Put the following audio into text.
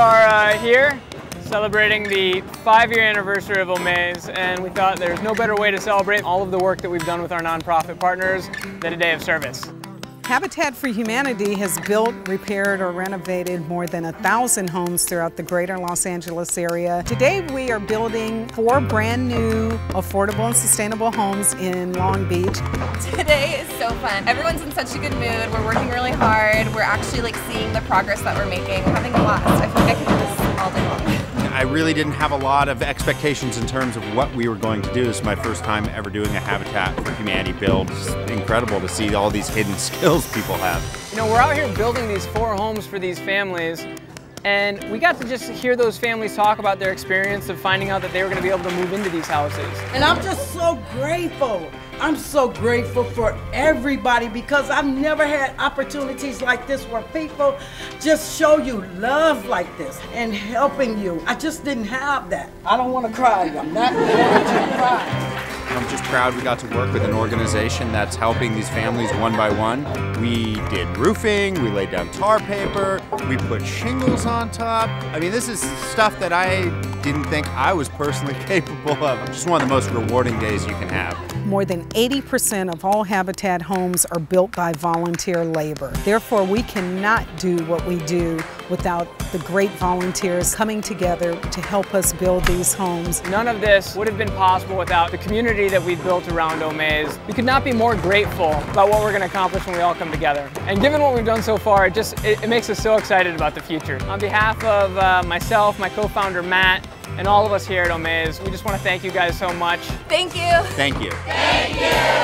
are uh, here celebrating the five-year anniversary of Omaze, and we thought there's no better way to celebrate all of the work that we've done with our nonprofit partners than a day of service. Habitat for Humanity has built, repaired, or renovated more than a thousand homes throughout the greater Los Angeles area. Today we are building four brand new affordable and sustainable homes in Long Beach. Today is so fun. Everyone's in such a good mood. We're working really hard. We're actually like seeing the progress that we're making. We're having a blast. I feel like I I really didn't have a lot of expectations in terms of what we were going to do. This is my first time ever doing a Habitat for Humanity build. It's incredible to see all these hidden skills people have. You know, we're out here building these four homes for these families, and we got to just hear those families talk about their experience of finding out that they were going to be able to move into these houses. And I'm just so grateful. I'm so grateful for everybody because I've never had opportunities like this where people just show you love like this and helping you. I just didn't have that. I don't want to cry. I'm not going to cry. I'm just proud we got to work with an organization that's helping these families one by one. We did roofing, we laid down tar paper, we put shingles on top. I mean, this is stuff that I didn't think I was personally capable of. Just one of the most rewarding days you can have. More than 80% of all Habitat homes are built by volunteer labor. Therefore, we cannot do what we do without the great volunteers coming together to help us build these homes. None of this would have been possible without the community that we've built around Omaze. We could not be more grateful about what we're going to accomplish when we all come together. And given what we've done so far, it just it, it makes us so excited about the future. On behalf of uh, myself, my co-founder Matt, and all of us here at Omaze, we just want to thank you guys so much. Thank you. Thank you. Thank you.